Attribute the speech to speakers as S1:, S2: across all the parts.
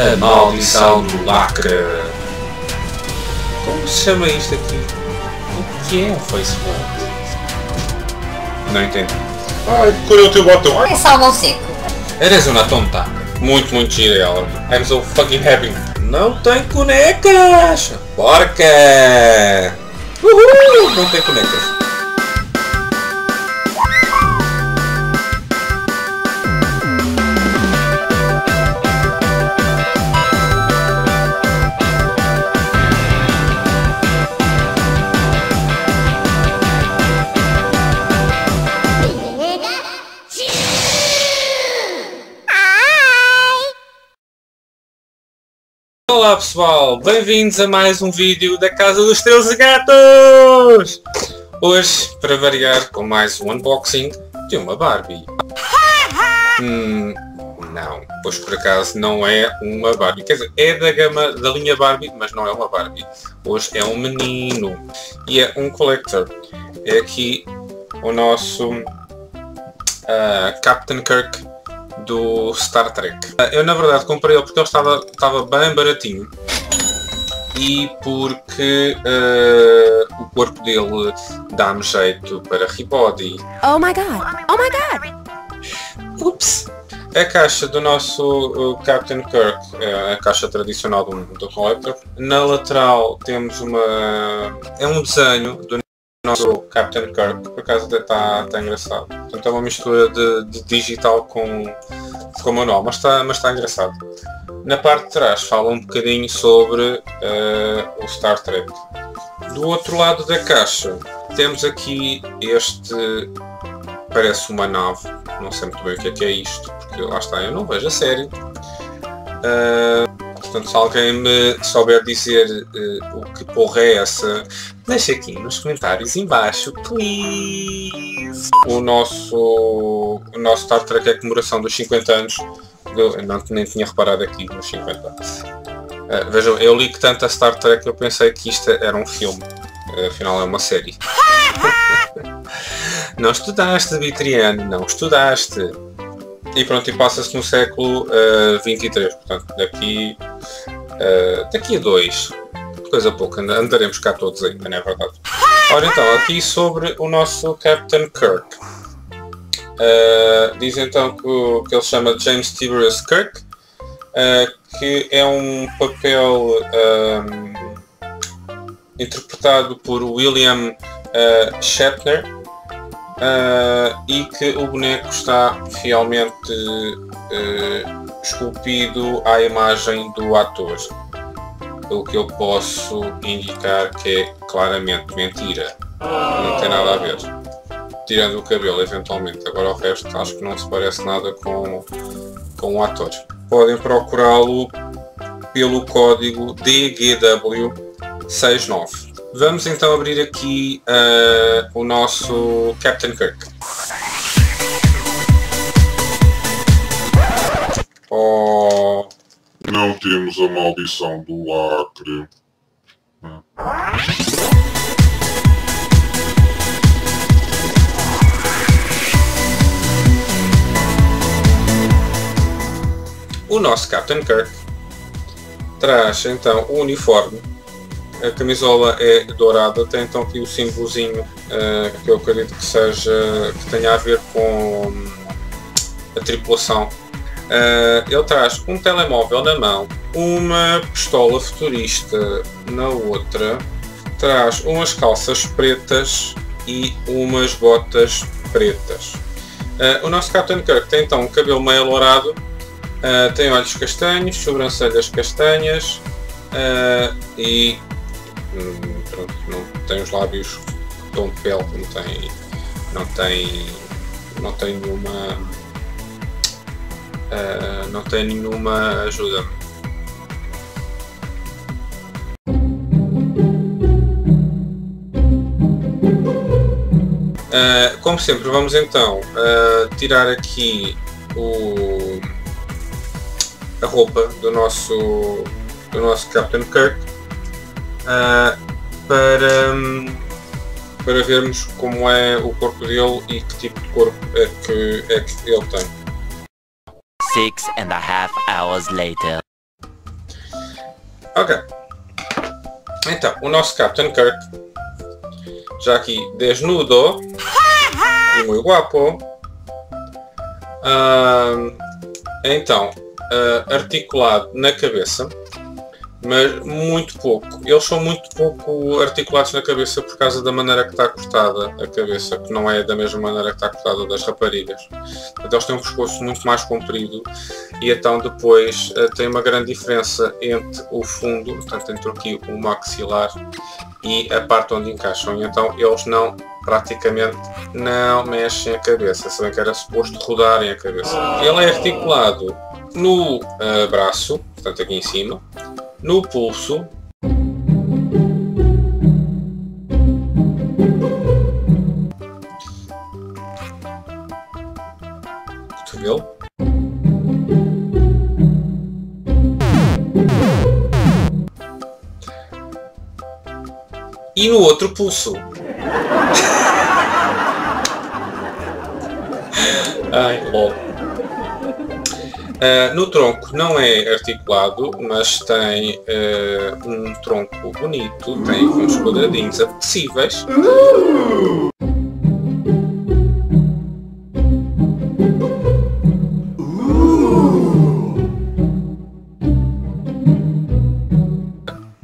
S1: A maldição do lacre. Como se chama isto aqui? O que é um Facebook? Não entendo. Ai, qual é o teu botão?
S2: É salmão seco.
S1: Eres uma tonta. Muito, muito gira ela. I'm so fucking happy. Não tem conecas! Porca! Uhul! Não tem conecas. Olá pessoal, bem-vindos a mais um vídeo da Casa dos 13 Gatos! Hoje, para variar, com mais um unboxing de uma Barbie. Hum, não, pois por acaso não é uma Barbie. Quer dizer, é da gama da linha Barbie, mas não é uma Barbie. Hoje é um menino e é um collector. É aqui o nosso uh, Captain Kirk do Star Trek. Eu na verdade comprei ele porque ele estava, estava bem baratinho e porque uh, o corpo dele dá-me jeito para rebody.
S2: Oh my god! Oh my god!
S1: Ups! A caixa do nosso Captain Kirk, é a caixa tradicional do, do Collector. Na lateral temos uma... é um desenho do nosso Captain Kirk, por acaso está tá engraçado. Portanto é uma mistura de, de digital com, com manual, mas está mas tá engraçado. Na parte de trás fala um bocadinho sobre uh, o Star Trek. Do outro lado da caixa temos aqui este, parece uma nave, não sei muito bem o que é que é isto, porque lá está, eu não vejo a sério. Uh, Portanto, se alguém me souber dizer uh, o que porra é essa, deixe aqui nos comentários embaixo, please. O nosso, o nosso Star Trek é a comemoração dos 50 anos. Eu não, nem tinha reparado aqui nos 50 anos. Uh, vejam, eu li que tanto a Star Trek eu pensei que isto era um filme. Uh, afinal é uma série. não estudaste, Vitriano, não estudaste. E pronto, e passa-se no século uh, 23, portanto, daqui, uh, daqui a dois, coisa pouca, andaremos cá todos ainda, não é verdade? Ora então, aqui sobre o nosso Captain Kirk. Uh, diz então que, que ele chama James Tiberius Kirk, uh, que é um papel um, interpretado por William uh, Shatner, e que o boneco está fielmente esculpido à imagem do ator. O que eu posso indicar que é claramente mentira. Não tem nada a ver. Tirando o cabelo, eventualmente. Agora o resto acho que não se parece nada com, com o ator. Podem procurá-lo pelo código DGW69. Vamos então abrir aqui uh, o nosso Captain Kirk.
S3: Oh, não temos a maldição do lacre.
S1: O nosso Captain Kirk traz então o uniforme a camisola é dourada, tem então aqui o símbolozinho uh, que eu acredito que seja que tenha a ver com a tripulação. Uh, ele traz um telemóvel na mão, uma pistola futurista na outra, traz umas calças pretas e umas botas pretas. Uh, o nosso Captain Kirk tem então um cabelo meio alourado, uh, tem olhos castanhos, sobrancelhas castanhas e Hum, pronto, não tem os lábios tom de pele, não tem, não tem, não tem nenhuma, uh, não tem nenhuma ajuda. Uh, como sempre, vamos então uh, tirar aqui o, a roupa do nosso, do nosso Captain Kirk para, um, para vermos como é o corpo dele e que tipo de corpo é que, é que ele tem.
S4: Six and a half hours later.
S1: Ok. Então, o nosso Captain Kirk já aqui desnudo e muito guapo. Uh, então, uh, articulado na cabeça, mas muito pouco. Eles são muito pouco articulados na cabeça por causa da maneira que está cortada a cabeça, que não é da mesma maneira que está cortada das raparigas. Eles têm um pescoço muito mais comprido e então depois uh, tem uma grande diferença entre o fundo, portanto entre aqui o maxilar e a parte onde encaixam. E então eles não praticamente não mexem a cabeça, sabem que era suposto rodarem a cabeça. Ele é articulado no uh, braço, portanto aqui em cima, no pulso, cotovelo, e no outro pulso. Uh, no tronco não é articulado, mas tem uh, um tronco bonito, tem uns quadradinhos apetecíveis.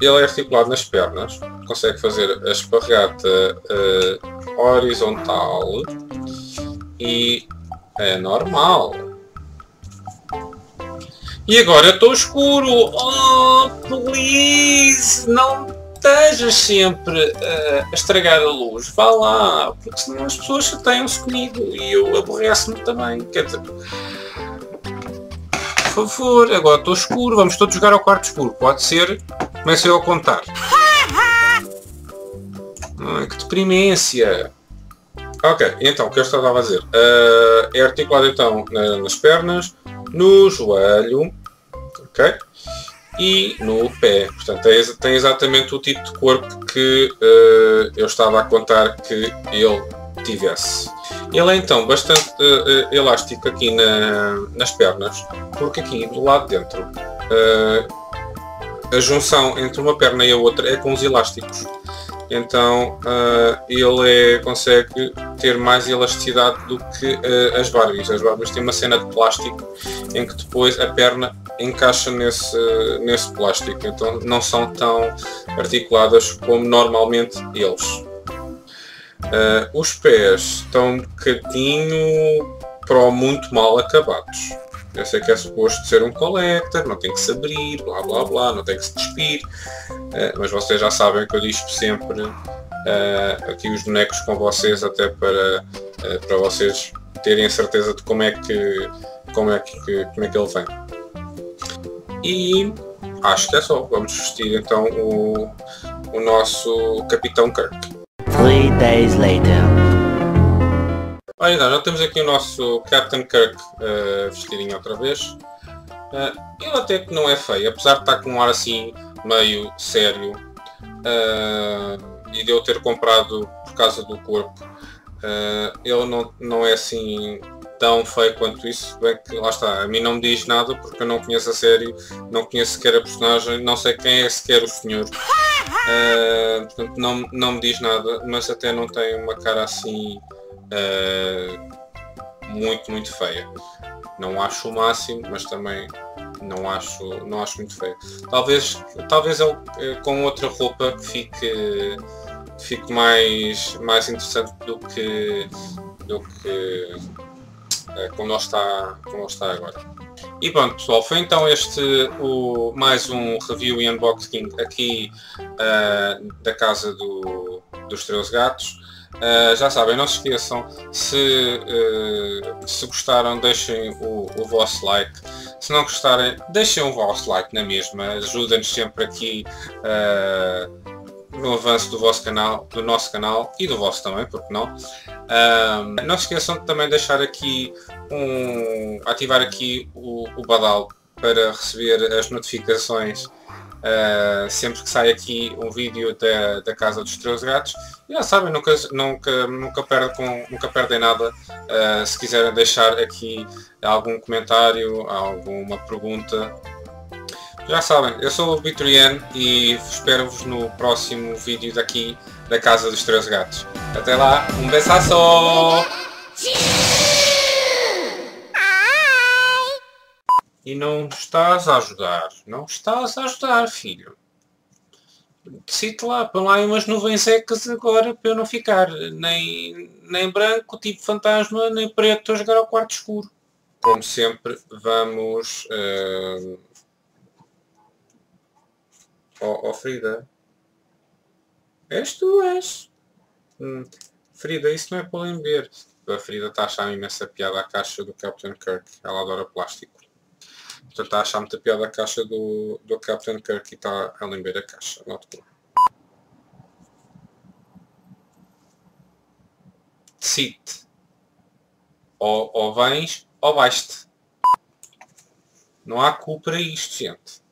S1: Ele é articulado nas pernas, consegue fazer a espargata uh, horizontal e é normal. E agora estou escuro. Oh, please, não estejas sempre uh, a estragar a luz. Vá lá, porque senão as pessoas chateiam-se comigo e eu aborreço-me também. Quer dizer, por favor, agora estou escuro, vamos todos jogar ao quarto escuro. Pode ser? Comecem eu a contar. Ai, que deprimência. Ok, então, o que eu estava a dizer? Uh, é articulado então na, nas pernas, no joelho, ok? E no pé. Portanto, tem, exatamente o tipo de corpo que uh, eu estava a contar que ele tivesse. Ele é então bastante uh, elástico aqui na, nas pernas, porque aqui do lado de dentro a junção entre uma perna e a outra é com os elásticos então uh, ele é, consegue ter mais elasticidade do que uh, as Barbies. As Barbies têm uma cena de plástico em que depois a perna encaixa nesse, nesse plástico, então não são tão articuladas como normalmente eles. Uh, os pés estão um bocadinho para o muito mal acabados. Eu sei que é suposto ser um collector, não tem que se abrir, blá blá blá, não tem que se despir, uh, mas vocês já sabem que eu digo sempre uh, aqui os bonecos com vocês até para, uh, para vocês terem a certeza de como é que como é que, como é que ele vem. E acho que é só. Vamos vestir então o, o nosso Capitão Kirk. Three days later. Olha, então, já temos aqui o nosso Captain Kirk uh, vestidinho outra vez. Uh, ele até que não é feio, apesar de estar com um ar assim meio sério uh, e de eu ter comprado por causa do corpo. Uh, ele não, não é assim tão feio quanto isso, bem que lá está, a mim não me diz nada porque eu não conheço a série, não conheço sequer a personagem, não sei quem é sequer o senhor. Uh, portanto não, não me diz nada, mas até não tem uma cara assim uh, muito, muito feia. Não acho o máximo, mas também não acho, não acho muito feio. Talvez, talvez ele com outra roupa que fique, fique mais, mais interessante do que, do que é, como, está, como está agora. E pronto pessoal, foi então este o, mais um review e unboxing aqui uh, da casa do, dos Três Gatos. Uh, já sabem, não se esqueçam, se, uh, se gostaram deixem o, o, vosso like, se não gostarem deixem o vosso like na mesma, ajuda-nos sempre aqui uh, no avanço do vosso canal, do nosso canal e do vosso também, porque não. não se esqueçam de também deixar aqui um, ativar aqui o, o badal para receber as notificações Uh, sempre que sai aqui um vídeo da, da Casa dos Três Gatos. Já sabem, nunca, nunca, nunca, perdem, nunca perdem nada. Uh, se quiserem deixar aqui algum comentário, alguma pergunta, Já sabem, eu sou o Bitriano e espero-vos no próximo vídeo daqui da Casa dos Três Gatos. Até lá, um beijão! E não estás a ajudar. Não estás a ajudar, filho. Decide lá, põe lá umas nuvens secas agora para eu não ficar nem, nem branco, tipo fantasma, nem preto a jogar ao quarto escuro. Como sempre, vamos... Uh... Oh, oh Frida. És tu, és. Hum. Frida, isso não é para lamber. A Frida está a achar imensa piada a caixa do Captain Kirk. Ela adora plástico. Portanto, está a achar muita piada a caixa do, do Captain Kirk e está a lamber a caixa. Note Decide. Ou, ou vens ou vais-te. Não há culpa para isto, gente.